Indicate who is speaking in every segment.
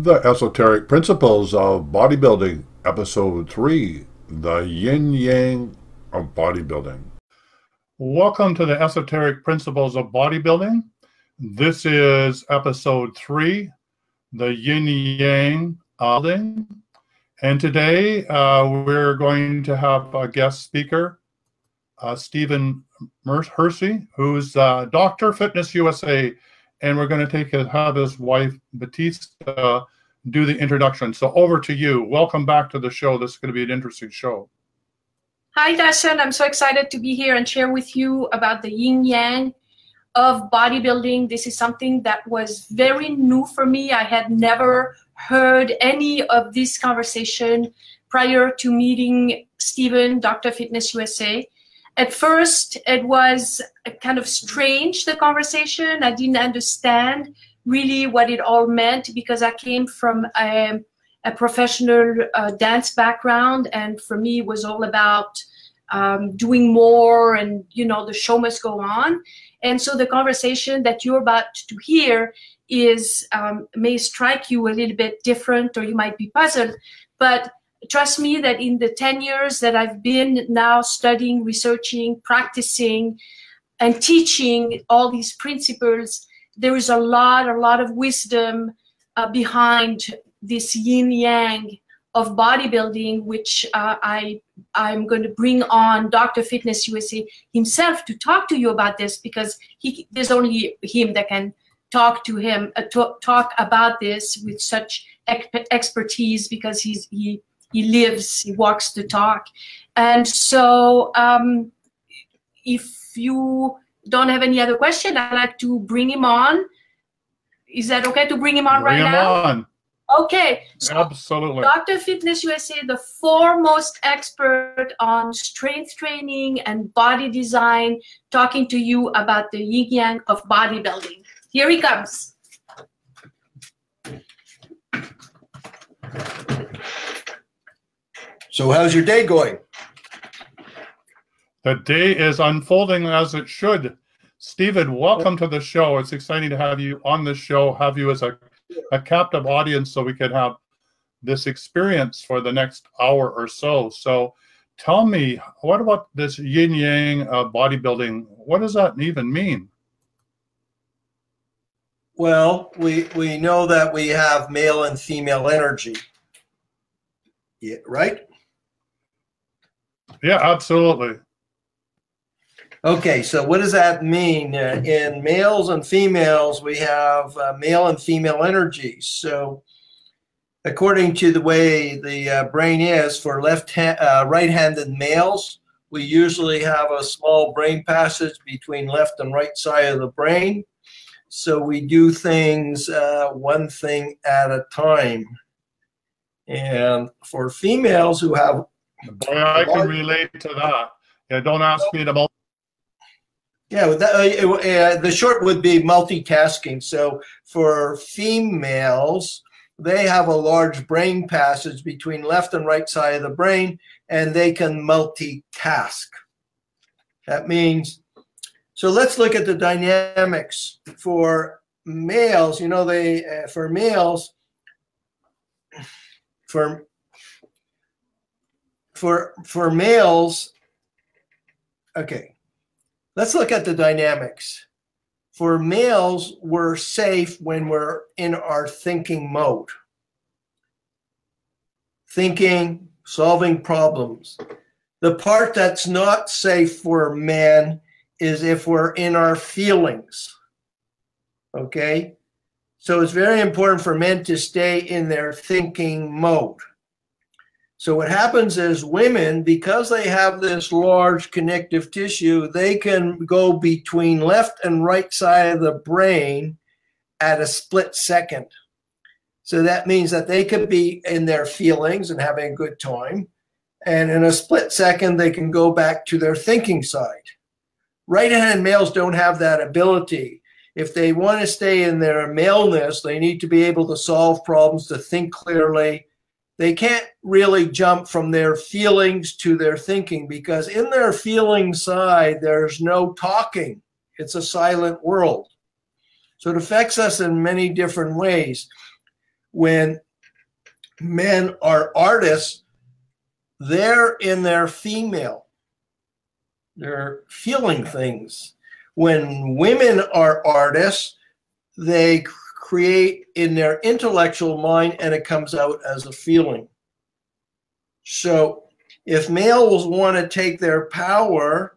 Speaker 1: The Esoteric Principles of Bodybuilding, Episode 3 The Yin Yang of Bodybuilding. Welcome to the Esoteric Principles of Bodybuilding. This is Episode 3 The Yin Yang of Bodybuilding. And today uh, we're going to have a guest speaker, uh, Stephen Hersey, who's uh, Dr. Fitness USA and we're going to take his, have his wife Batista do the introduction. So over to you. Welcome back to the show. This is going to be an interesting show.
Speaker 2: Hi, Dashan. I'm so excited to be here and share with you about the yin yang of bodybuilding. This is something that was very new for me. I had never heard any of this conversation prior to meeting Stephen, Dr. Fitness USA at first it was kind of strange the conversation. I didn't understand really what it all meant because i came from a, a professional uh, dance background and for me it was all about um, doing more and you know the show must go on. And so the conversation that you're about to hear is um, may strike you a little bit different or you might be puzzled but trust me that in the 10 years that I've been now studying, researching, practicing, and teaching all these principles, there is a lot, a lot of wisdom uh, behind this yin yang of bodybuilding, which uh, I I'm going to bring on Dr. Fitness USA himself to talk to you about this because he there's only him that can talk to him uh, talk about this with such expertise because he's he he lives, he walks the talk. And so um, if you don't have any other question, I'd like to bring him on. Is that okay to bring him on
Speaker 1: bring
Speaker 2: right
Speaker 1: him
Speaker 2: now?
Speaker 1: On.
Speaker 2: Okay.
Speaker 1: So Absolutely.
Speaker 2: Dr. Fitness USA, the foremost expert on strength training and body design, talking to you about the yin yang of bodybuilding. Here he comes.
Speaker 3: So, how's your day going?
Speaker 1: The day is unfolding as it should. Stephen, welcome to the show. It's exciting to have you on the show, have you as a, a captive audience so we can have this experience for the next hour or so. So, tell me, what about this yin yang uh, bodybuilding? What does that even mean?
Speaker 3: Well, we, we know that we have male and female energy. Yeah, right?
Speaker 1: Yeah, absolutely.
Speaker 3: Okay, so what does that mean? Uh, in males and females, we have uh, male and female energies. So, according to the way the uh, brain is for left uh, right-handed males, we usually have a small brain passage between left and right side of the brain. So we do things uh, one thing at a time. And for females who have
Speaker 1: Boy, I can relate to that. Yeah, don't ask me about.
Speaker 3: Yeah, that, uh, uh, the short would be multitasking. So for females, they have a large brain passage between left and right side of the brain, and they can multitask. That means, so let's look at the dynamics for males. You know, they uh, for males, for for for males, okay, let's look at the dynamics. For males, we're safe when we're in our thinking mode. Thinking, solving problems. The part that's not safe for men is if we're in our feelings. Okay? So it's very important for men to stay in their thinking mode. So what happens is women, because they have this large connective tissue, they can go between left and right side of the brain at a split second. So that means that they could be in their feelings and having a good time. And in a split second, they can go back to their thinking side. Right-handed males don't have that ability. If they want to stay in their maleness, they need to be able to solve problems, to think clearly, they can't really jump from their feelings to their thinking because in their feeling side, there's no talking. It's a silent world. So it affects us in many different ways. when men are artists, they're in their female. They're feeling things. When women are artists, they create in their intellectual mind and it comes out as a feeling. So if males want to take their power,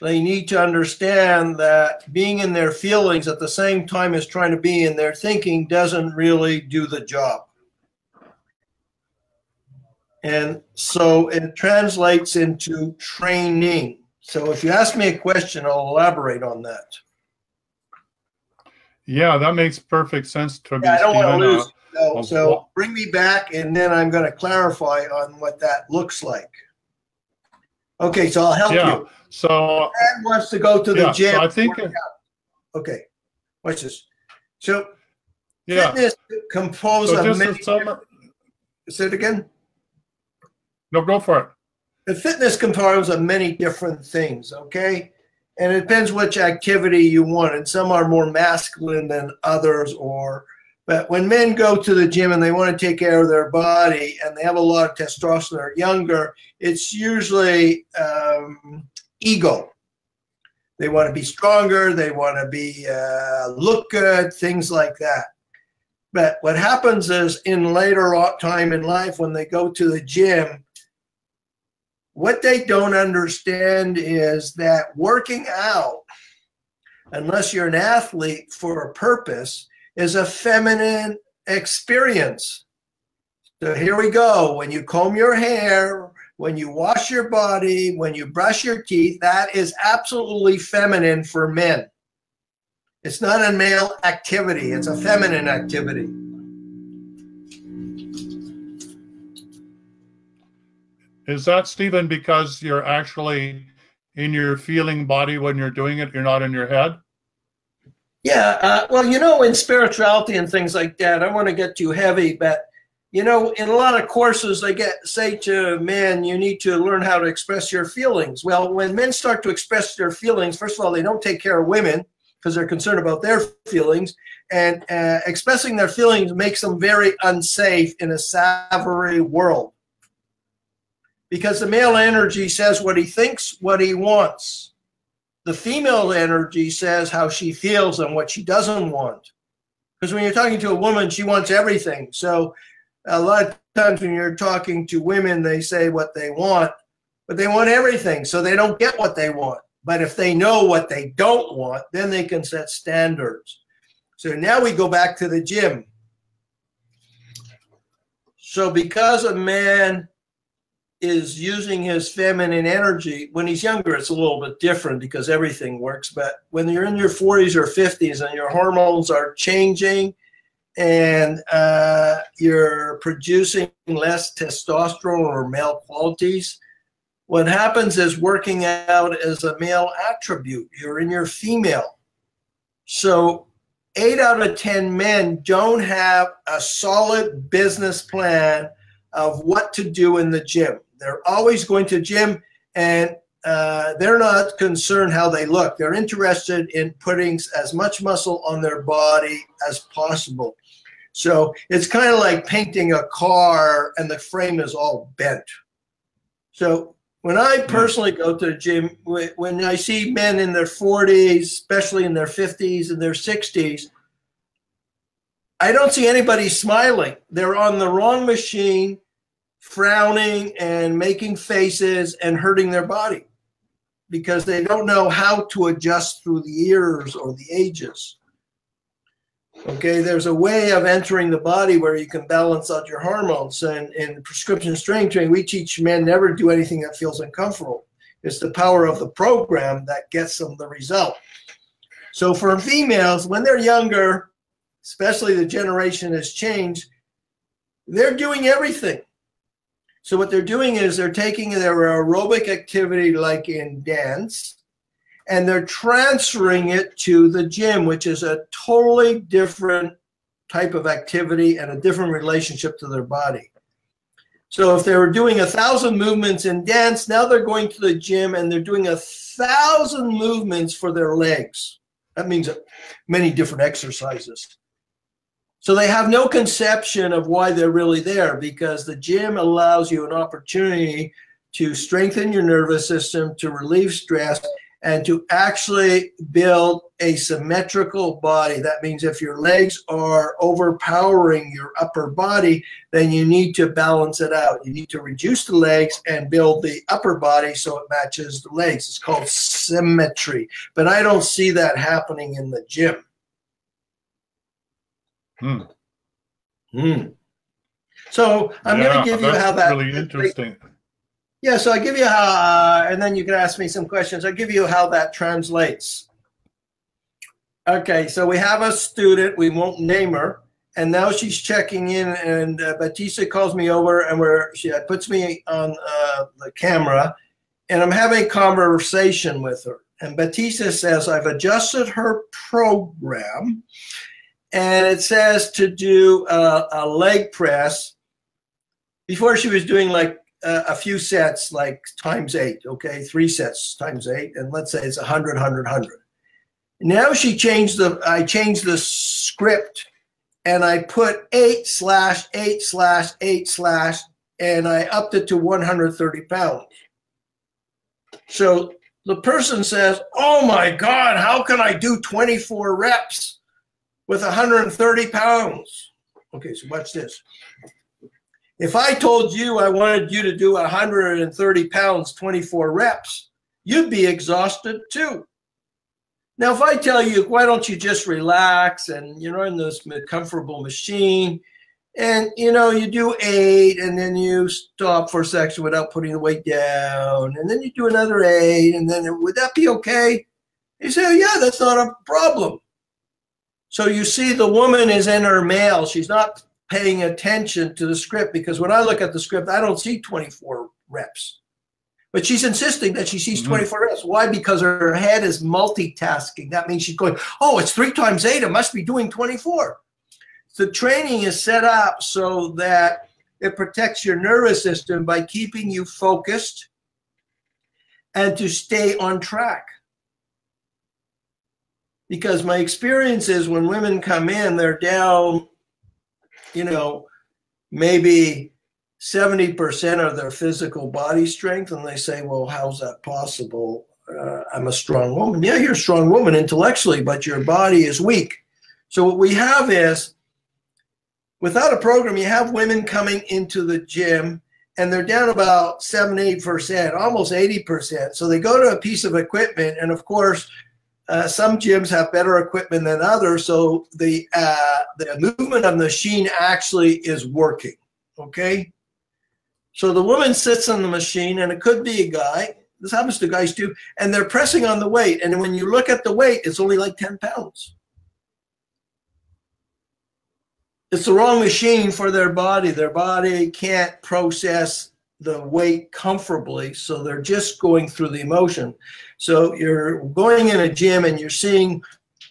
Speaker 3: they need to understand that being in their feelings at the same time as trying to be in their thinking doesn't really do the job. And so it translates into training. So if you ask me a question, I'll elaborate on that.
Speaker 1: Yeah, that makes perfect sense to me.
Speaker 3: Yeah, I don't want to lose. Uh, so, bring me back, and then I'm going to clarify on what that looks like. Okay, so I'll help
Speaker 1: yeah.
Speaker 3: you.
Speaker 1: So
Speaker 3: Dad wants to go to the
Speaker 1: yeah,
Speaker 3: gym.
Speaker 1: So I think.
Speaker 3: Okay, watch this. So
Speaker 1: yeah.
Speaker 3: fitness composed
Speaker 1: so
Speaker 3: of many.
Speaker 1: Some...
Speaker 3: Say it again.
Speaker 1: No, go for it.
Speaker 3: The fitness composed of many different things. Okay, and it depends which activity you want, and some are more masculine than others, or but when men go to the gym and they want to take care of their body and they have a lot of testosterone, they're younger, it's usually um, ego. They want to be stronger, they want to be uh, look good, things like that. But what happens is in later time in life when they go to the gym, what they don't understand is that working out, unless you're an athlete for a purpose, is a feminine experience. So here we go. When you comb your hair, when you wash your body, when you brush your teeth, that is absolutely feminine for men. It's not a male activity, it's a feminine activity.
Speaker 1: Is that, Stephen, because you're actually in your feeling body when you're doing it? You're not in your head?
Speaker 3: Yeah, uh, well, you know, in spirituality and things like that, I want to get too heavy, but you know, in a lot of courses, they get say to men, you need to learn how to express your feelings. Well, when men start to express their feelings, first of all, they don't take care of women because they're concerned about their feelings, and uh, expressing their feelings makes them very unsafe in a savory world because the male energy says what he thinks, what he wants the female energy says how she feels and what she doesn't want. Because when you're talking to a woman, she wants everything. So a lot of times when you're talking to women, they say what they want, but they want everything. So they don't get what they want. But if they know what they don't want, then they can set standards. So now we go back to the gym. So because a man is using his feminine energy. When he's younger it's a little bit different because everything works but when you're in your 40s or 50s and your hormones are changing and uh, you're producing less testosterone or male qualities what happens is working out as a male attribute. You're in your female. So eight out of ten men don't have a solid business plan of what to do in the gym they're always going to gym and uh, they're not concerned how they look. They're interested in putting as much muscle on their body as possible. So it's kind of like painting a car and the frame is all bent. So when I hmm. personally go to the gym, when I see men in their 40s, especially in their 50s and their 60s, I don't see anybody smiling. They're on the wrong machine frowning and making faces and hurting their body because they don't know how to adjust through the years or the ages. Okay, there's a way of entering the body where you can balance out your hormones. And in prescription strength training, we teach men never do anything that feels uncomfortable. It's the power of the program that gets them the result. So for females, when they're younger, especially the generation has changed, they're doing everything. So what they're doing is they're taking their aerobic activity like in dance and they're transferring it to the gym, which is a totally different type of activity and a different relationship to their body. So if they were doing a thousand movements in dance, now they're going to the gym and they're doing a thousand movements for their legs. That means many different exercises. So they have no conception of why they're really there because the gym allows you an opportunity to strengthen your nervous system, to relieve stress, and to actually build a symmetrical body. That means if your legs are overpowering your upper body, then you need to balance it out. You need to reduce the legs and build the upper body so it matches the legs. It's called symmetry. But I don't see that happening in the gym.
Speaker 1: Hmm.
Speaker 3: Hmm. So I'm yeah, going to give you how that
Speaker 1: really interesting.
Speaker 3: Yeah, so I give you how, uh, and then you can ask me some questions. I'll give you how that translates. Okay, so we have a student, we won't name her, and now she's checking in, and uh, Batista calls me over, and we're, she puts me on uh, the camera, and I'm having a conversation with her. And Batista says, I've adjusted her program, and it says to do a, a leg press. Before she was doing like uh, a few sets, like times eight, okay, three sets times eight, and let's say it's 100, 100, 100. Now she changed the, I changed the script and I put eight slash eight slash eight slash, and I upped it to 130 pounds. So the person says, Oh my God, how can I do 24 reps with 130 pounds? Okay, so watch this. If I told you I wanted you to do 130 pounds, 24 reps, you'd be exhausted too. Now, if I tell you, why don't you just relax and you're in this comfortable machine and you know, you do eight and then you stop for a section without putting the weight down and then you do another eight and then would that be okay? You say, oh, yeah, that's not a problem. So you see the woman is in her male. She's not paying attention to the script because when I look at the script, I don't see 24 reps. But she's insisting that she sees mm-hmm. 24 reps. Why? Because her head is multitasking. That means she's going, oh, it's three times eight. It must be doing 24. The training is set up so that it protects your nervous system by keeping you focused and to stay on track. Because my experience is when women come in, they're down you know, maybe 70% of their physical body strength. And they say, well, how's that possible? Uh, I'm a strong woman. Yeah, you're a strong woman intellectually, but your body is weak. So what we have is, without a program, you have women coming into the gym and they're down about 78%, almost 80%. So they go to a piece of equipment, and of course, uh, some gyms have better equipment than others, so the uh, the movement of the machine actually is working. Okay, so the woman sits on the machine, and it could be a guy. This happens to guys too, and they're pressing on the weight. And when you look at the weight, it's only like ten pounds. It's the wrong machine for their body. Their body can't process the weight comfortably, so they're just going through the emotion. So you're going in a gym and you're seeing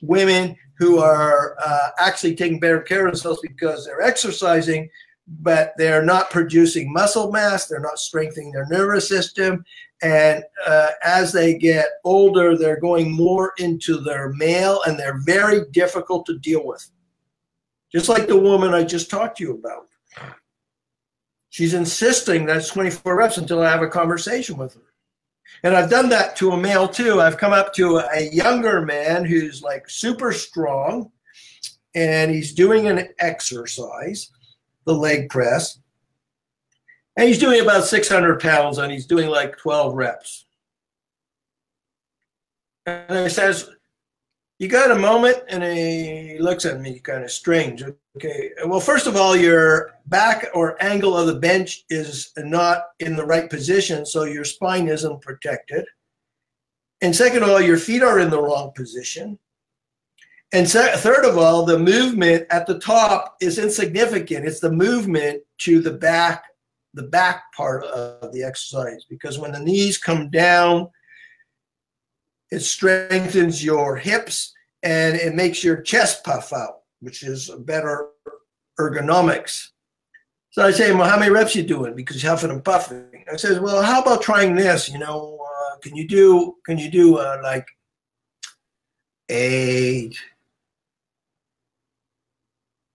Speaker 3: women who are uh, actually taking better care of themselves because they're exercising, but they're not producing muscle mass, they're not strengthening their nervous system. And uh, as they get older, they're going more into their male and they're very difficult to deal with. Just like the woman I just talked to you about. She's insisting that's 24 reps until I have a conversation with her. And I've done that to a male too. I've come up to a younger man who's like super strong and he's doing an exercise, the leg press. And he's doing about 600 pounds and he's doing like 12 reps. And I says, you got a moment? And he looks at me kind of strange. Okay. Well, first of all, your back or angle of the bench is not in the right position, so your spine isn't protected. And second of all, your feet are in the wrong position. And third of all, the movement at the top is insignificant. It's the movement to the back, the back part of the exercise. Because when the knees come down, it strengthens your hips and it makes your chest puff out, which is better ergonomics. So I say, well, how many reps you doing? Because you're huffing and puffing. I says, well, how about trying this? You know, uh, can you do, can you do uh, like eight,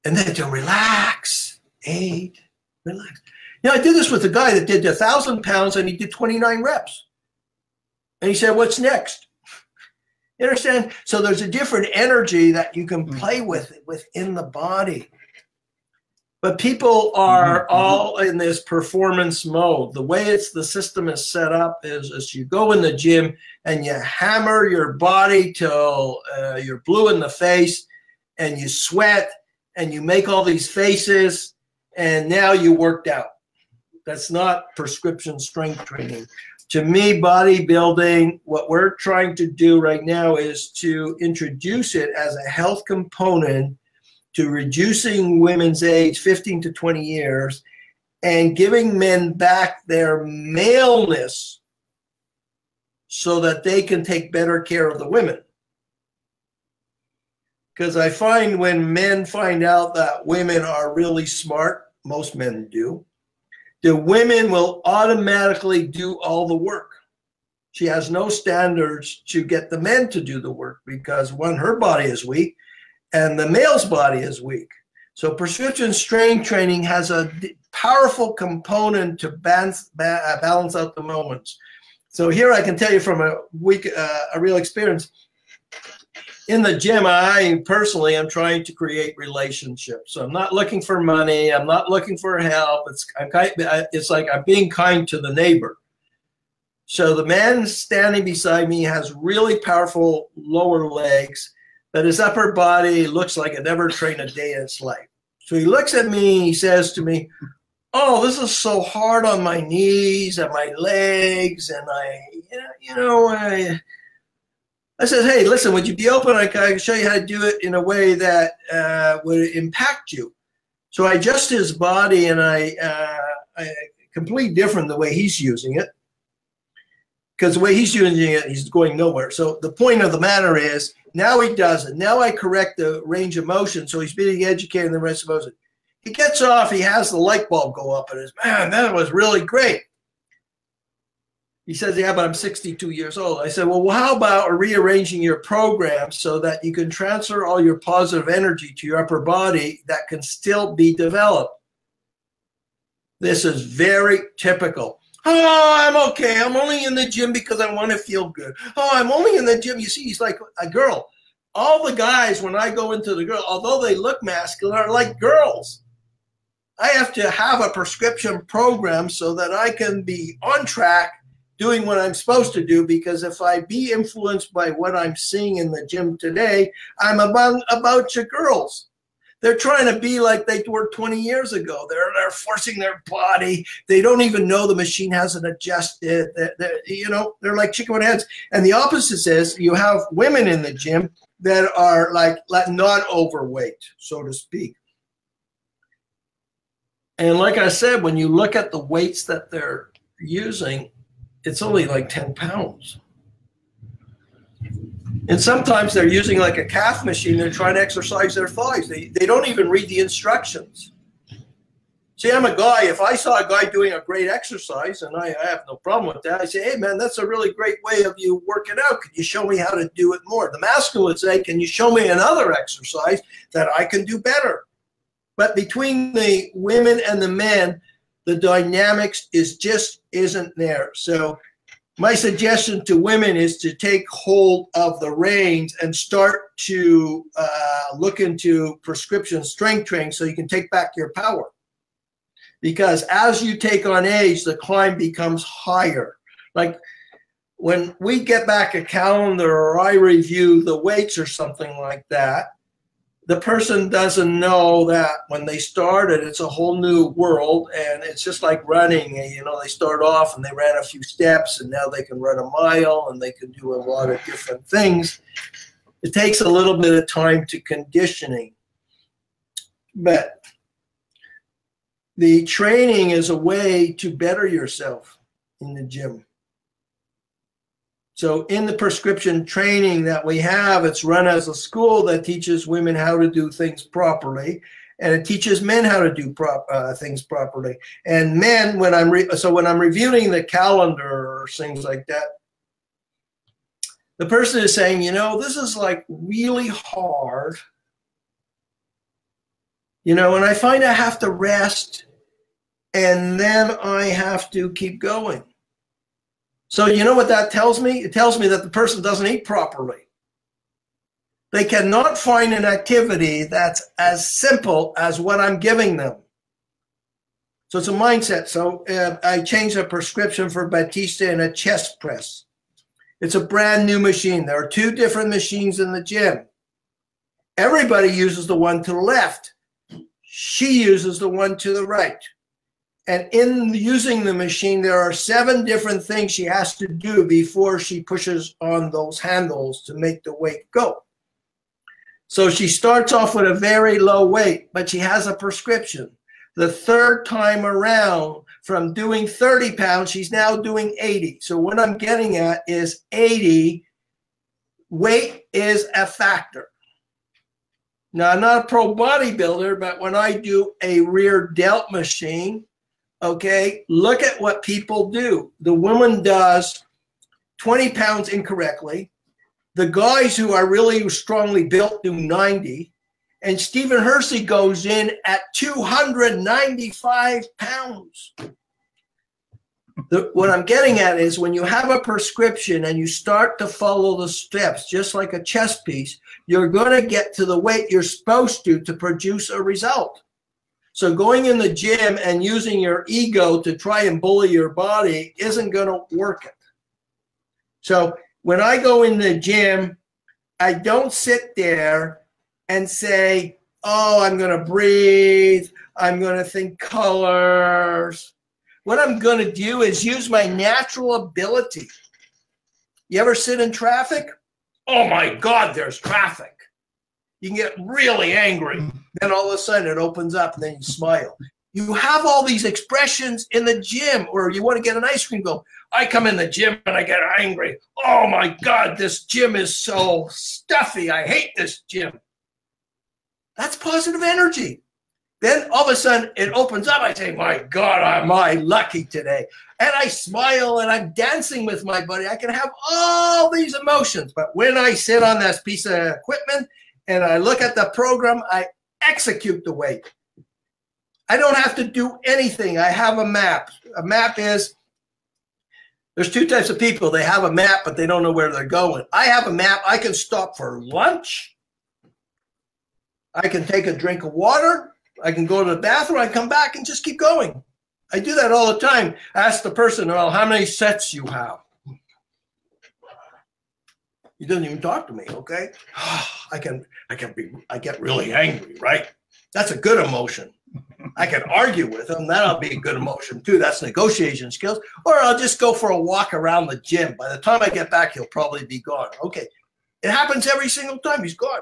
Speaker 3: And then to relax, eight, relax. You know, I did this with a guy that did a thousand pounds and he did 29 reps. And he said, What's next? You understand? So there's a different energy that you can mm. play with within the body. But people are mm-hmm. all in this performance mode. The way it's the system is set up is, is you go in the gym and you hammer your body till uh, you're blue in the face and you sweat and you make all these faces and now you worked out. That's not prescription strength training. To me, bodybuilding, what we're trying to do right now is to introduce it as a health component to reducing women's age 15 to 20 years and giving men back their maleness so that they can take better care of the women. Because I find when men find out that women are really smart, most men do, the women will automatically do all the work. She has no standards to get the men to do the work because one, her body is weak, and the male's body is weak. So prescription strength training has a powerful component to balance, out the moments. So here I can tell you from a week, uh, a real experience. In the gym, I personally am trying to create relationships. So I'm not looking for money. I'm not looking for help. It's I'm kind, it's like I'm being kind to the neighbor. So the man standing beside me has really powerful lower legs but his upper body looks like it never trained a day in its life. So he looks at me, he says to me, Oh, this is so hard on my knees and my legs. And I, you know, I, I said, Hey, listen, would you be open? I can show you how to do it in a way that uh, would impact you. So I adjust his body and I, uh, I completely different the way he's using it because the way he's using it, he's going nowhere. So the point of the matter is now he does it. Now I correct the range of motion. So he's being educated in the rest of motion. He gets off, he has the light bulb go up and his man, that was really great. He says, Yeah, but I'm 62 years old. I said, Well, how about rearranging your program so that you can transfer all your positive energy to your upper body that can still be developed? This is very typical. Oh, I'm okay. I'm only in the gym because I want to feel good. Oh, I'm only in the gym. You see, he's like a girl. All the guys, when I go into the girl, although they look masculine, are like girls. I have to have a prescription program so that I can be on track doing what I'm supposed to do because if I be influenced by what I'm seeing in the gym today, I'm about about your girls. They're trying to be like they were 20 years ago. They're, they're forcing their body. They don't even know the machine hasn't adjusted. They're, they're, you know, they're like chicken with heads. And the opposite is you have women in the gym that are like, like not overweight, so to speak. And like I said, when you look at the weights that they're using, it's only like 10 pounds. And sometimes they're using like a calf machine. They're trying to exercise their thighs. They, they don't even read the instructions. See, I'm a guy. If I saw a guy doing a great exercise, and I, I have no problem with that, I say, hey, man, that's a really great way of you working out. Can you show me how to do it more? The masculine would say, can you show me another exercise that I can do better? But between the women and the men, the dynamics is just isn't there. So my suggestion to women is to take hold of the reins and start to uh, look into prescription strength training so you can take back your power. Because as you take on age, the climb becomes higher. Like when we get back a calendar or I review the weights or something like that, the person doesn't know that when they started, it's a whole new world, and it's just like running. Eh, you know, they start off and they ran a few steps, and now they can run a mile, and they can do a lot of different things. It takes a little bit of time to conditioning, but the training is a way to better yourself in the gym. So in the prescription training that we have, it's run as a school that teaches women how to do things properly, and it teaches men how to do prop, uh, things properly. And men, when I'm so when I'm reviewing the calendar or things like that, the person is saying, you know, this is like really hard. You know, and I find I have to rest and then I have to keep going. So, you know what that tells me? It tells me that the person doesn't eat properly. They cannot find an activity that's as simple as what I'm giving them. So it's a mindset. So uh, I changed a prescription for Batista in a chest press. It's a brand new machine. There are two different machines in the gym. Everybody uses the one to the left. She uses the one to the right. And in using the machine, there are seven different things she has to do before she pushes on those handles to make the weight go. So she starts off with a very low weight, but she has a prescription. The third time around, from doing 30 pounds, she's now doing 80. So what I'm getting at is 80 weight is a factor. Now, I'm not a pro bodybuilder, but when I do a rear delt machine, okay, look at what people do. The woman does 20 pounds incorrectly. The guys who are really strongly built do 90. And Stephen Hersey goes in at 295 pounds. The, what I'm getting at is when you have a prescription and you start to follow the steps, just like a chess piece, you're going to get to the weight you're supposed to to produce a result. So going in the gym and using your ego to try and bully your body isn't going to work it. So when I go in the gym, I don't sit there and say, oh, I'm going to breathe. I'm going to think colors. What I'm going to do is use my natural ability. You ever sit in traffic? Oh my God, there's traffic. You can get really angry. Then all of a sudden it opens up and then you smile. You have all these expressions in the gym, or you want to get an ice cream, go, I come in the gym and I get angry. Oh my God, this gym is so stuffy. I hate this gym. That's positive energy. Then all of a sudden it opens up. I say, My God, am I lucky today? And I smile and I'm dancing with my buddy. I can have all these emotions. But when I sit on this piece of equipment and I look at the program, I execute the weight. I don't have to do anything. I have a map. A map is there's two types of people. They have a map, but they don't know where they're going. I have a map. I can stop for lunch. I can take a drink of water. I can go to the bathroom. I come back and just keep going. I do that all the time. Ask the person, well, how many sets you have? He doesn't even talk to me, okay? I can I can be I get really angry, right? That's a good emotion. I can argue with him. That'll be a good emotion too. That's negotiation skills. Or I'll just go for a walk around the gym. By the time I get back, he'll probably be gone. Okay. It happens every single time. He's gone.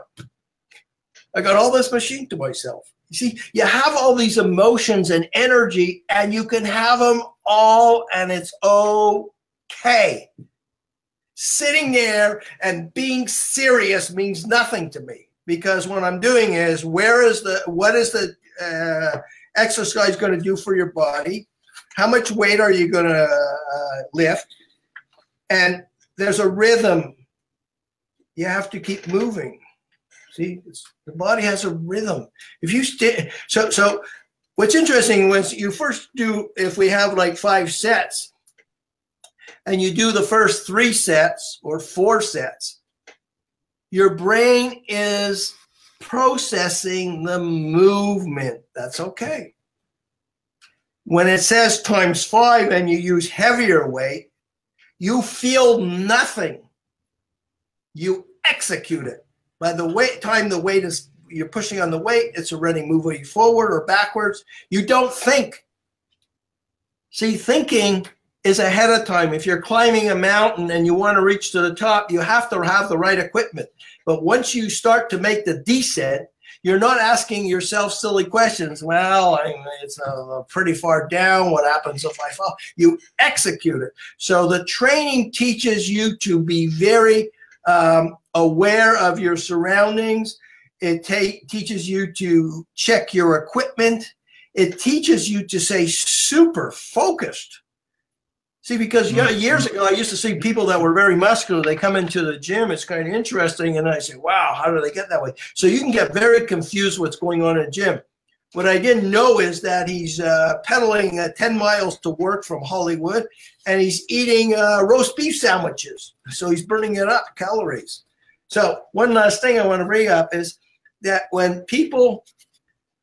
Speaker 3: I got all this machine to myself. You see, you have all these emotions and energy, and you can have them all, and it's okay. Sitting there and being serious means nothing to me because what I'm doing is where is the what is the uh, exercise going to do for your body? How much weight are you going to uh, lift? And there's a rhythm. You have to keep moving. See, the body has a rhythm. If you stay, so so, what's interesting was you first do if we have like five sets, and you do the first three sets or four sets, your brain is processing the movement. That's okay. When it says times five and you use heavier weight, you feel nothing. You execute it. By the weight time the weight is you're pushing on the weight, it's already moving forward or backwards. You don't think. See, thinking is ahead of time. If you're climbing a mountain and you want to reach to the top, you have to have the right equipment. But once you start to make the descent, you're not asking yourself silly questions. Well, I mean, it's uh, pretty far down. What happens if I fall? You execute it. So the training teaches you to be very um, aware of your surroundings. It teaches you to check your equipment. It teaches you to stay super focused See, because yeah, mm-hmm. years ago I used to see people that were very muscular. They come into the gym. It's kind of interesting, and I say, "Wow, how do they get that way?" So you can get very confused what's going on in the gym. What I didn't know is that he's uh, pedaling uh, 10 miles to work from Hollywood and he's eating uh, roast beef sandwiches. So he's burning it up, calories. So one last thing I want to bring up is that when people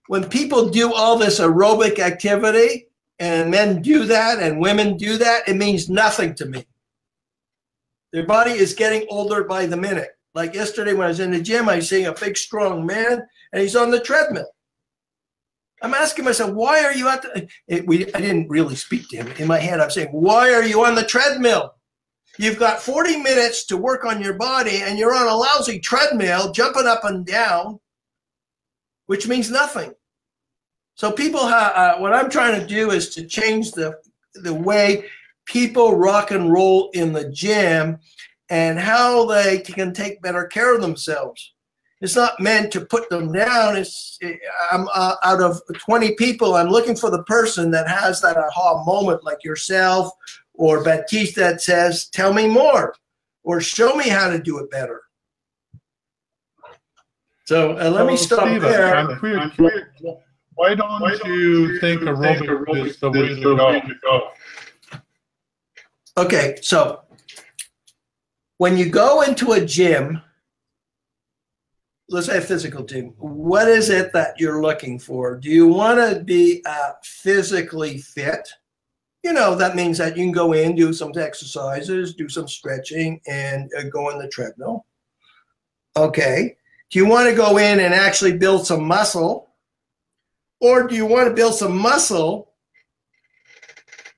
Speaker 3: when people do all this aerobic activity and men do that and women do that, it means nothing to me. Their body is getting older by the minute. Like yesterday when I was in the gym, I was seeing a big, strong man and he's on the treadmill. I'm asking myself, why are you at the? It, we, I didn't really speak to him. In my head, I'm saying, why are you on the treadmill? You've got 40 minutes to work on your body, and you're on a lousy treadmill, jumping up and down, which means nothing. So people, uh, what I'm trying to do is to change the the way people rock and roll in the gym, and how they can take better care of themselves it's not meant to put them down. It's I'm uh, out of 20 people, I'm looking for the person that has that aha moment, like yourself or Batista, that says, "Tell me more," or "Show me how to do it better." So uh, let me stop there. I'm
Speaker 1: curious, why don't, why don't you think aerobic, aerobic is the way to go? go?
Speaker 3: Okay, so when you go into a gym let's say a physical team what is it that you're looking for? Do you want to be uh, physically fit? You know that means that you can go in do some exercises do some stretching and uh, go on the treadmill. Okay. Do you want to go in and actually build some muscle or do you want to build some muscle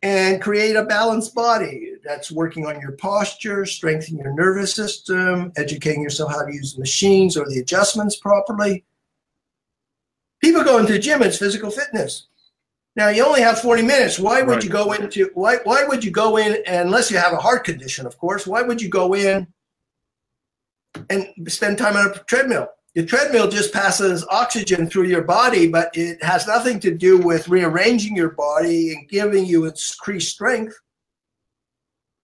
Speaker 3: and create a balanced body that's working on your posture, strengthening your nervous system, educating yourself how to use the machines or the adjustments properly. People go into the gym, it's physical fitness. Now you only have 40 minutes. Why would right. you go into why why would you go in unless you have a heart condition, of course, why would you go in and spend time on a treadmill? Your treadmill just passes oxygen through your body, but it has nothing to do with rearranging your body and giving you increased strength.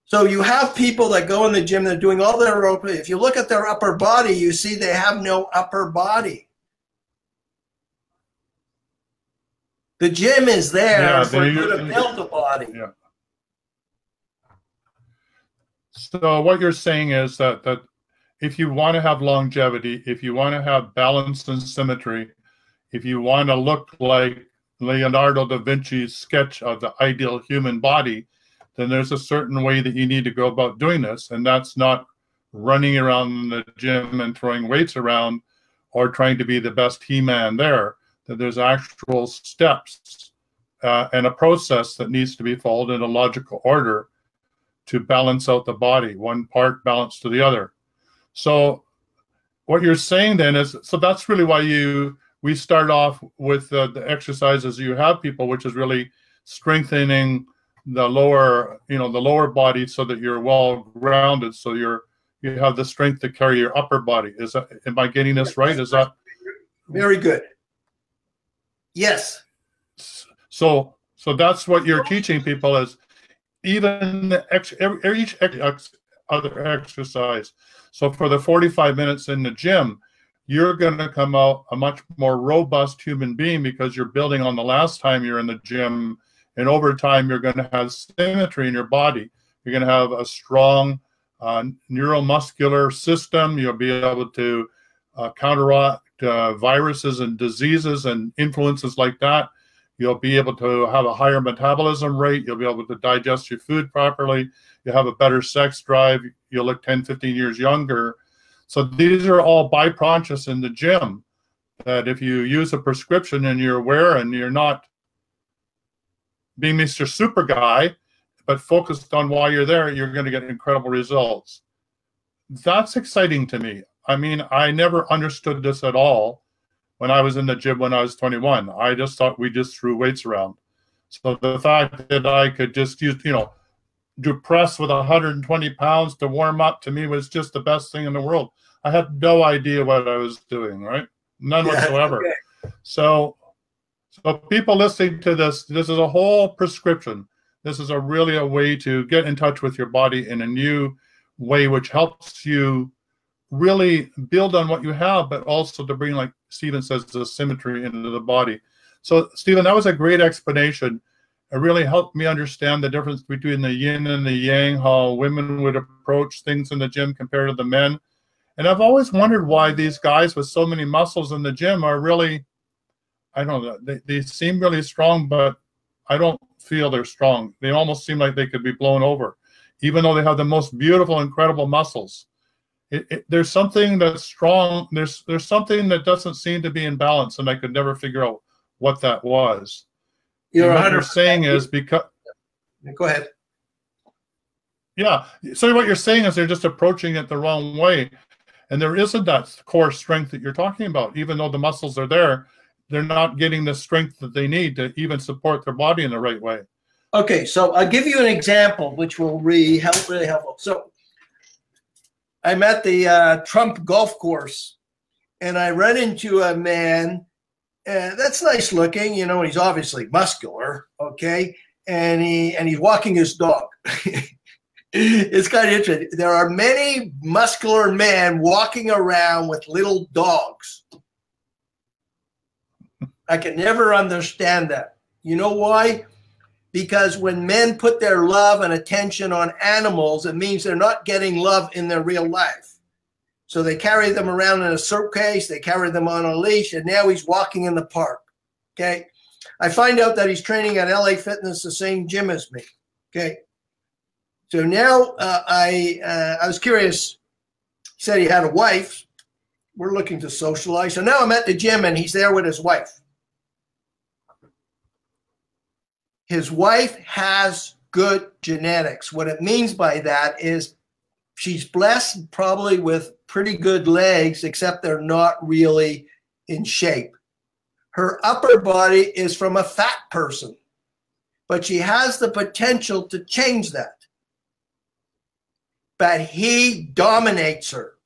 Speaker 3: So you have people that go in the gym, they're doing all their aerobic. If you look at their upper body, you see they have no upper body. The gym is there yeah, for you to build a body.
Speaker 1: Yeah. So what you're saying is that that if you want to have longevity, if you want to have balance and symmetry, if you want to look like Leonardo da Vinci's sketch of the ideal human body, then there's a certain way that you need to go about doing this. And that's not running around the gym and throwing weights around or trying to be the best He Man there. That there's actual steps uh, and a process that needs to be followed in a logical order to balance out the body, one part balanced to the other. So what you're saying then is, so that's really why you we start off with uh, the exercises you have people, which is really strengthening the lower, you know, the lower body so that you're well grounded, so you're you have the strength to carry your upper body. Is that am I getting this right? Is that
Speaker 3: very good? Yes.
Speaker 1: So so that's what you're teaching people is even the ex, every, each ex, other exercise so for the 45 minutes in the gym, you're going to come out a much more robust human being because you're building on the last time you're in the gym. And over time, you're going to have symmetry in your body. You're going to have a strong uh, neuromuscular system. You'll be able to uh, counteract uh, viruses and diseases and influences like that. You'll be able to have a higher metabolism rate. You'll be able to digest your food properly. You'll have a better sex drive. You'll look 10, 15 years younger. So these are all byproducts in the gym that if you use a prescription and you're aware and you're not being Mr. Super Guy, but focused on why you're there, you're going to get incredible results. That's exciting to me. I mean, I never understood this at all when I was in the gym when I was 21. I just thought we just threw weights around. So the fact that I could just use, you know, do press with 120 pounds to warm up to me was just the best thing in the world. I had no idea what I was doing, right? None yeah, whatsoever. Okay. So, so people listening to this, this is a whole prescription. This is a really a way to get in touch with your body in a new way, which helps you really build on what you have, but also to bring, like Stephen says, the symmetry into the body. So, Stephen, that was a great explanation. It really helped me understand the difference between the yin and the yang, how women would approach things in the gym compared to the men. And I've always wondered why these guys with so many muscles in the gym are really, I don't know, they, they seem really strong, but I don't feel they're strong. They almost seem like they could be blown over, even though they have the most beautiful, incredible muscles. It, it, there's something that's strong. There's there's something that doesn't seem to be in balance, and I could never figure out what that was.
Speaker 3: You're
Speaker 1: what you're saying is because.
Speaker 3: Go ahead.
Speaker 1: Yeah. So what you're saying is they're just approaching it the wrong way, and there isn't that core strength that you're talking about. Even though the muscles are there, they're not getting the strength that they need to even support their body in the right way.
Speaker 3: Okay, so I'll give you an example which will really help. Really helpful. So I'm at the uh, Trump golf course, and I run into a man. Uh, that's nice looking, you know. He's obviously muscular, okay, and he and he's walking his dog. it's kind of interesting. There are many muscular men walking around with little dogs. I can never understand that. You know why? Because when men put their love and attention on animals, it means they're not getting love in their real life. So they carry them around in a suitcase, they carry them on a leash, and now he's walking in the park. Okay. I find out that he's training at LA Fitness, the same gym as me. Okay. So now uh, I uh, I was curious. He said he had a wife. We're looking to socialize. So now I'm at the gym and he's there with his wife. His wife has good genetics. What it means by that is she's blessed probably with pretty good legs, except they're not really in shape. Her upper body is from a fat person, but she has the potential to change that but he dominates her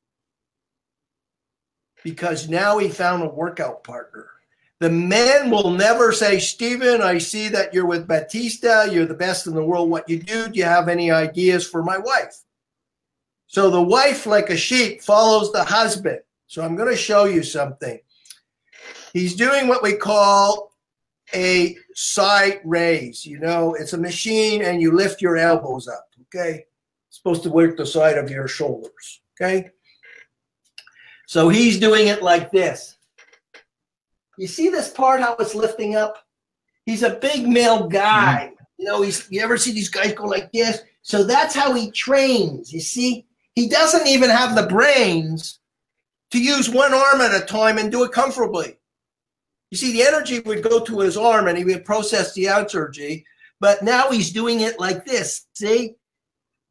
Speaker 3: because now he found a workout partner. The men will never say, Stephen, I see that you're with Batista. You're the best in the world. What you do? Do you have any ideas for my wife? So the wife, like a sheep, follows the husband. So I'm going to show you something. He's doing what we call a side raise. You know, it's a machine and you lift your elbows up. Okay supposed to work the side of your shoulders. Okay. So he's doing it like this. You see this part, how it's lifting up? He's a big male guy. Mm-hmm. You know, he's you ever see these guys go like this? So that's how he trains. You see, he doesn't even have the brains to use one arm at a time and do it comfortably. You see, the energy would go to his arm and he would process the energy, but now he's doing it like this. See?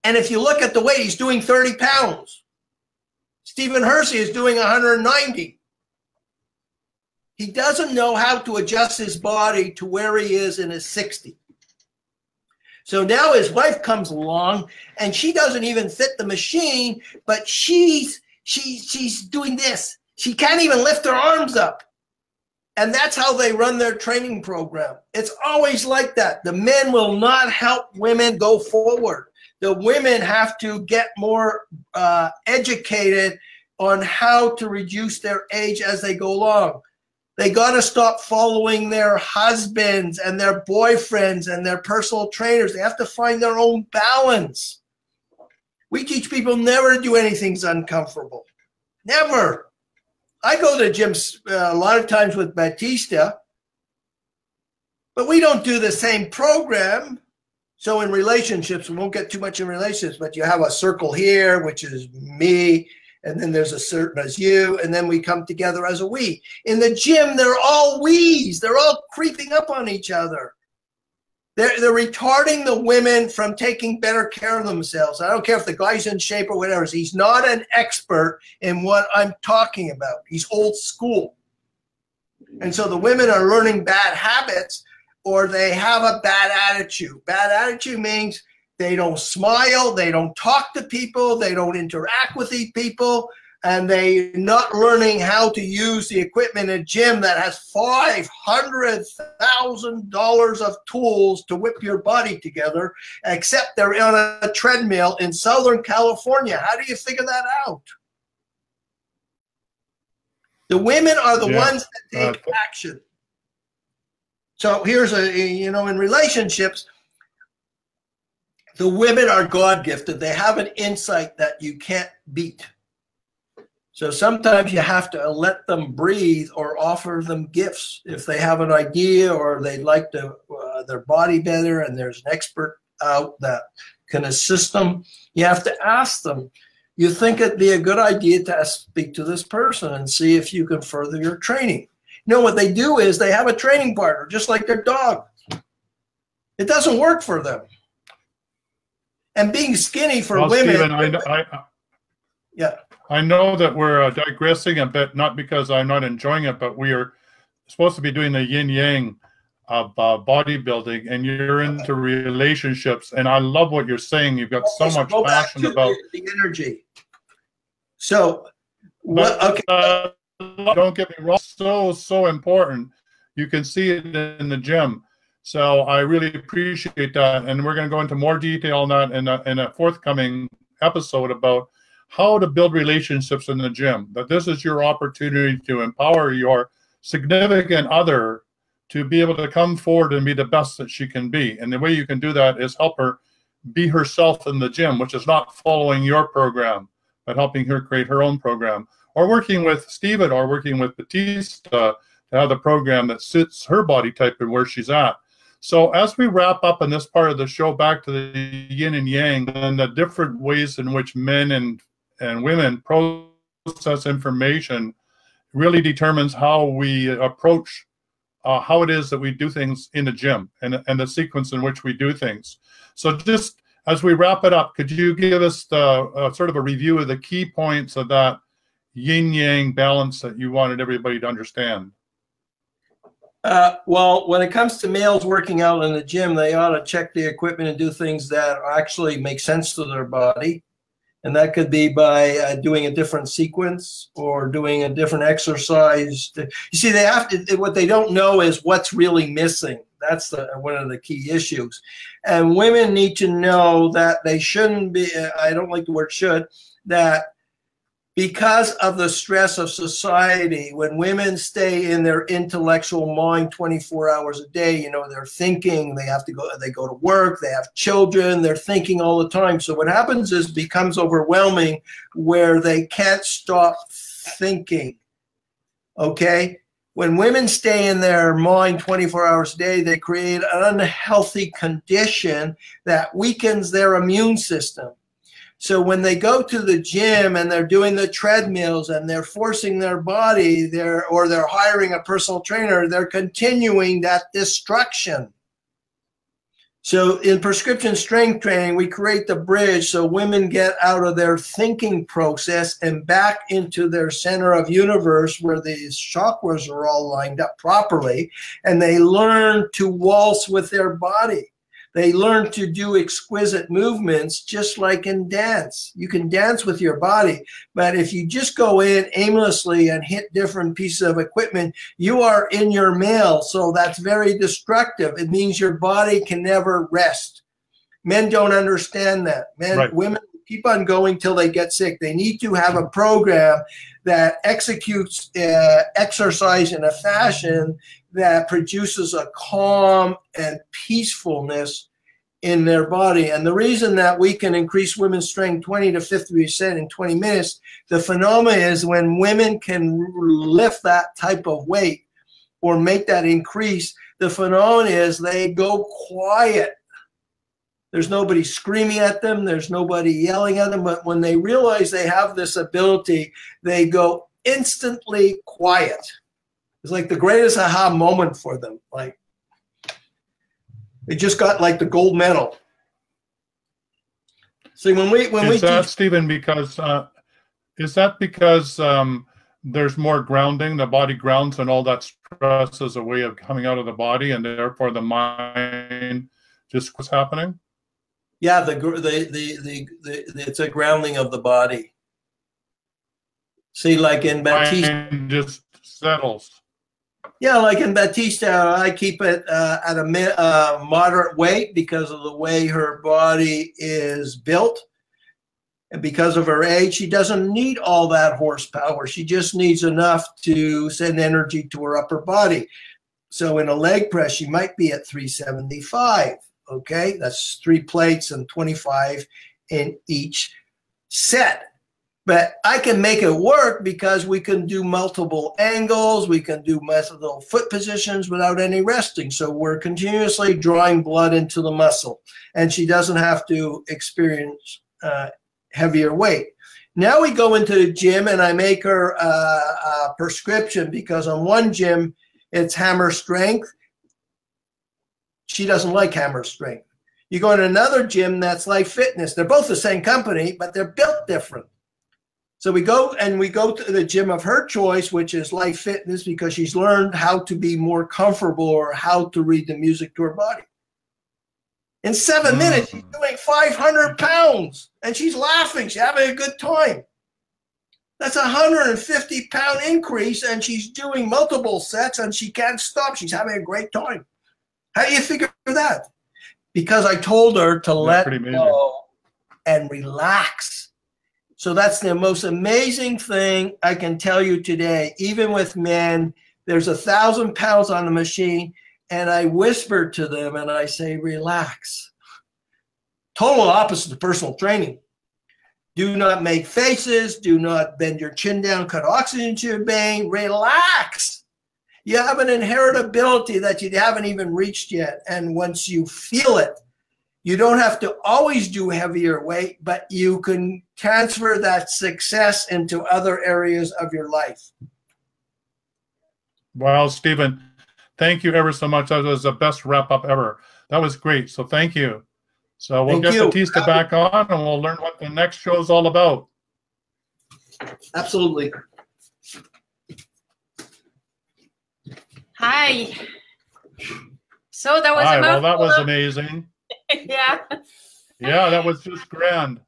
Speaker 3: And if you look at the weight, he's doing 30 pounds. Stephen Hersey is doing 190. He doesn't know how to adjust his body to where he is in his 60. So now his wife comes along and she doesn't even fit the machine, but she's she she's doing this. She can't even lift her arms up. And that's how they run their training program. It's always like that. The men will not help women go forward the women have to get more uh, educated on how to reduce their age as they go along. They got to stop following their husbands and their boyfriends and their personal trainers. They have to find their own balance. We teach people never to do anything's uncomfortable. Never. I go to gyms uh, a lot of times with Batista, but we don't do the same program. So in relationships, we won't get too much in relationships, but you have a circle here, which is me, and then there's a certain as you, and then we come together as a we. In the gym, they're all we's. They're all creeping up on each other. They're, they're retarding the women from taking better care of themselves. I don't care if the guy's in shape or whatever. He's not an expert in what I'm talking about. He's old school. And so the women are learning bad habits or they have a bad attitude. Bad attitude means they don't smile, they don't talk to people, they don't interact with these people, and they're not learning how to use the equipment in a gym that has five hundred thousand dollars of tools to whip your body together, except they're on a treadmill in Southern California. How do you figure that out? The women are the yeah. ones that take uh, action. So here's a, you know, in relationships, the women are God gifted. They have an insight that you can't beat. So sometimes you have to let them breathe or offer them gifts. If they have an idea or they'd like to, uh, their body better and there's an expert out that can assist them, you have to ask them, you think it'd be a good idea to speak to this person and see if you can further your training. You know what they do is they have a training partner, just like their dog. It doesn't work for them. And being skinny for well, women. Stephen, I, I,
Speaker 1: yeah. I know that we're uh, digressing a bit, not because I'm not enjoying it, but we are supposed to be doing the yin yang of uh, bodybuilding, and you're into relationships. And I love what you're saying. You've got so much passion about
Speaker 3: the, the, energy. So,
Speaker 1: what? But, okay. Uh, don't get me wrong. So so important. You can see it in the gym. So I really appreciate that, and we're going to go into more detail on that in a, in a forthcoming episode about how to build relationships in the gym. That this is your opportunity to empower your significant other to be able to come forward and be the best that she can be. And the way you can do that is help her be herself in the gym, which is not following your program, but helping her create her own program. Or working with Stephen or working with Batista to have the program that suits her body type and where she's at. So as we wrap up in this part of the show, back to the yin and yang and the different ways in which men and and women process information really determines how we approach uh, how it is that we do things in the gym and, and the sequence in which we do things. So just as we wrap it up, could you give us the, uh, sort of a review of the key points of that yin yang balance that you wanted everybody to understand?
Speaker 3: Uh, well, when it comes to males working out in the gym, they ought to check the equipment and do things that actually make sense to their body. And that could be by uh, doing a different sequence or doing a different exercise. You see, they have to, what they don't know is what's really missing. That's the, one of the key issues. And women need to know that they shouldn't be, I don't like the word should, that because of the stress of society, when women stay in their intellectual mind 24 hours a day, you know, they're thinking, they have to go, they go to work, they have children, they're thinking all the time. So what happens is becomes overwhelming where they can't stop thinking. Okay. When women stay in their mind 24 hours a day, they create an unhealthy condition that weakens their immune system so when they go to the gym and they're doing the treadmills and they're forcing their body there or they're hiring a personal trainer, they're continuing that destruction. So in prescription strength training, we create the bridge so women get out of their thinking process and back into their center of universe where these chakras are all lined up properly and they learn to waltz with their body. They learn to do exquisite movements just like in dance. You can dance with your body, but if you just go in aimlessly and hit different pieces of equipment, you are in your male. So that's very destructive. It means your body can never rest. Men don't understand that. Men, right. women keep on going till they get sick. They need to have a program that executes uh, exercise in a fashion that produces a calm and peacefulness in their body. And the reason that we can increase women's strength 20 to 50% in 20 minutes, the phenomena is when women can lift that type of weight or make that increase, the phenomenon is they go quiet. There's nobody screaming at them, there's nobody yelling at them, but when they realize they have this ability, they go instantly quiet. It's like the greatest aha moment for them. Like they just got like the gold medal. See, when we when
Speaker 1: is
Speaker 3: we
Speaker 1: that teach- Stephen because uh, is that because um, there's more grounding, the body grounds, and all that stress is a way of coming out of the body, and therefore the mind just what's happening.
Speaker 3: Yeah, the the the the, the it's a grounding of the body. See, like in Batista,
Speaker 1: just settles.
Speaker 3: Yeah, like in Batista, I keep it uh, at a uh, moderate weight because of the way her body is built. And because of her age, she doesn't need all that horsepower. She just needs enough to send energy to her upper body. So in a leg press, you might be at 375. Okay, that's three plates and 25 in each set. But I can make it work because we can do multiple angles, we can do multiple foot positions without any resting. So we're continuously drawing blood into the muscle, and she doesn't have to experience uh, heavier weight. Now we go into the gym, and I make her uh, a prescription because on one gym it's hammer strength. She doesn't like hammer strength. You go in another gym that's Life Fitness. They're both the same company, but they're built different. So we go and we go to the gym of her choice, which is Life Fitness, because she's learned how to be more comfortable or how to read the music to her body. In 7 mm. minutes, she's doing 500 pounds and she's laughing. She's having a good time. That's a 150 pound increase, and she's doing multiple sets and she can't stop. She's having a great time. How do you figure that? Because I told her to let go and relax so that's the most amazing thing I can tell you today. Even with men, there's a thousand pounds on the machine, and I whisper to them and I say, relax. Total opposite of personal training. Do not make faces. Do not bend your chin down, cut oxygen to your vein. Relax. You have an inherent ability that you haven't even reached yet. And once you feel it, you don't have to always do heavier weight, but you can transfer that success into other areas of your life.
Speaker 1: Well, Stephen, thank you ever so much. That was the best wrap up ever. That was great. So thank you. So we'll thank get you. Batista back on and we'll learn what the next show is all about.
Speaker 3: Absolutely.
Speaker 2: Hi. So that was
Speaker 1: Hi, well, that was amazing.
Speaker 2: yeah.
Speaker 1: Yeah, that was just grand.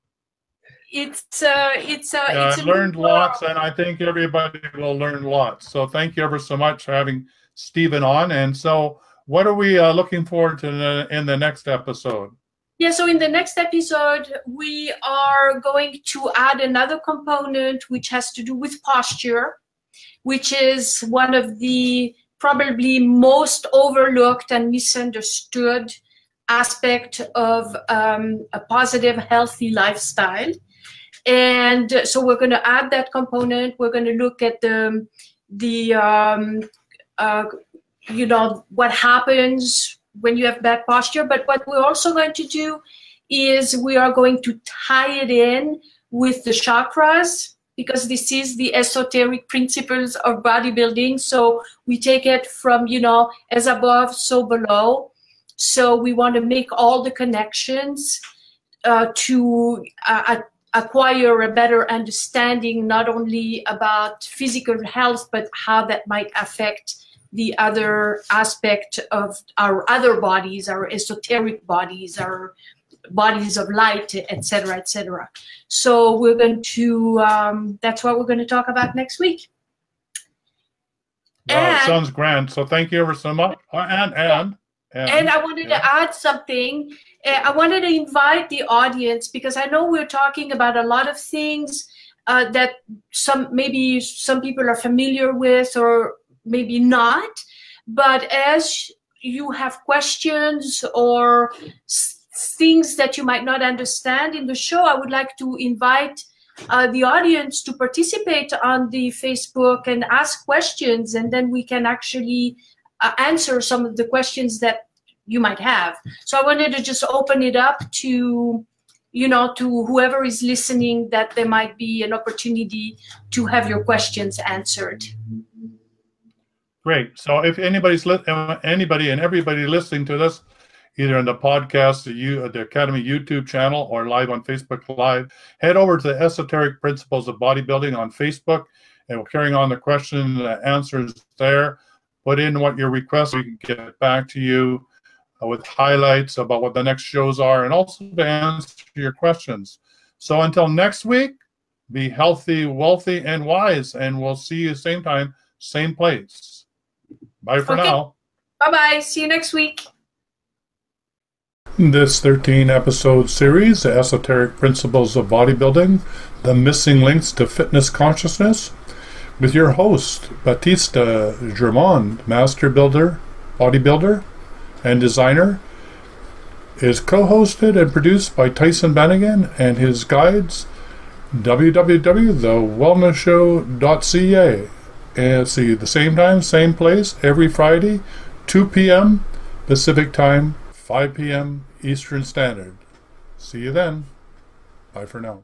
Speaker 2: It's uh, it's uh,
Speaker 1: yeah,
Speaker 2: it's
Speaker 1: I learned lots, and I think everybody will learn lots. So thank you ever so much for having Stephen on. And so, what are we uh, looking forward to in the, in the next episode?
Speaker 2: Yeah, so in the next episode, we are going to add another component which has to do with posture, which is one of the probably most overlooked and misunderstood aspect of um, a positive, healthy lifestyle. And so we're going to add that component. We're going to look at the the um, uh, you know what happens when you have bad posture. But what we're also going to do is we are going to tie it in with the chakras because this is the esoteric principles of bodybuilding. So we take it from you know as above, so below so we want to make all the connections uh, to uh, acquire a better understanding not only about physical health, but how that might affect the other aspect of our other bodies, our esoteric bodies, our bodies of light, etc., etc. So we're going to, um, that's what we're going to talk about next week.
Speaker 1: Wow, and, sounds grand. So thank you ever so much. And, and,
Speaker 2: and, and I wanted yeah. to add something. Uh, I wanted to invite the audience because I know we're talking about a lot of things uh, that some maybe some people are familiar with or maybe not. But as you have questions or things that you might not understand in the show, I would like to invite uh, the audience to participate on the Facebook and ask questions, and then we can actually uh, answer some of the questions that you might have. So I wanted to just open it up to, you know, to whoever is listening that there might be an opportunity to have your questions answered.
Speaker 1: Great. So if anybody's li- anybody and everybody listening to this, either in the podcast, the, U, the Academy YouTube channel, or live on Facebook Live, head over to the Esoteric Principles of Bodybuilding on Facebook, and we're carrying on the question and answers there. Put in what your request, we can get back to you uh, with highlights about what the next shows are and also to answer your questions. So until next week, be healthy, wealthy, and wise. And we'll see you same time, same place. Bye for okay. now.
Speaker 2: Bye bye. See you next week.
Speaker 1: This 13 episode series, The Esoteric Principles of Bodybuilding The Missing Links to Fitness Consciousness, with your host, Batista Gremaud, Master Builder bodybuilder and designer, is co-hosted and produced by Tyhson Banighen and his guides www.thewellnessshow.ca and see the same time, same place every Friday, 2 p.m. Pacific time, 5 p.m. Eastern Standard. See you then. Bye for now.